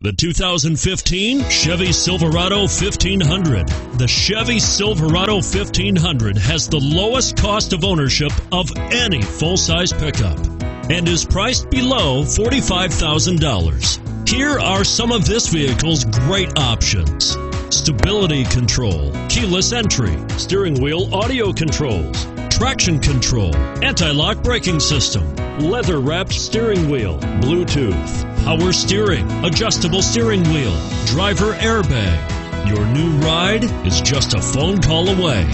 The 2015 Chevy Silverado 1500. The Chevy Silverado 1500 has the lowest cost of ownership of any full size pickup and is priced below $45,000. Here are some of this vehicle's great options stability control, keyless entry, steering wheel audio controls, traction control, anti lock braking system, leather wrapped steering wheel, Bluetooth power steering, adjustable steering wheel, driver airbag. Your new ride is just a phone call away.